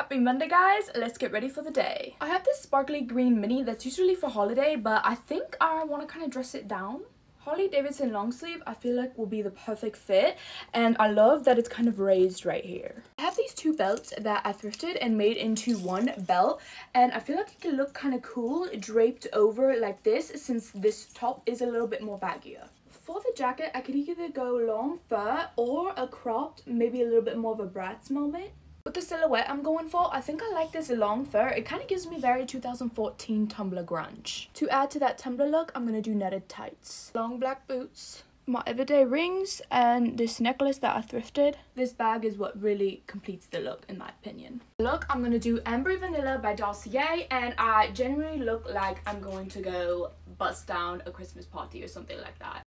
Happy Monday guys, let's get ready for the day. I have this sparkly green mini that's usually for holiday but I think I want to kind of dress it down. Harley Davidson long sleeve I feel like will be the perfect fit and I love that it's kind of raised right here. I have these two belts that I thrifted and made into one belt and I feel like it can look kind of cool draped over like this since this top is a little bit more baggier. For the jacket, I could either go long fur or a cropped, maybe a little bit more of a Bratz moment. With the silhouette I'm going for, I think I like this long fur. It kind of gives me very 2014 Tumblr grunge. To add to that Tumblr look, I'm going to do netted tights. Long black boots, my everyday rings, and this necklace that I thrifted. This bag is what really completes the look in my opinion. Look, I'm going to do Amber Vanilla by Dossier, and I generally look like I'm going to go bust down a Christmas party or something like that.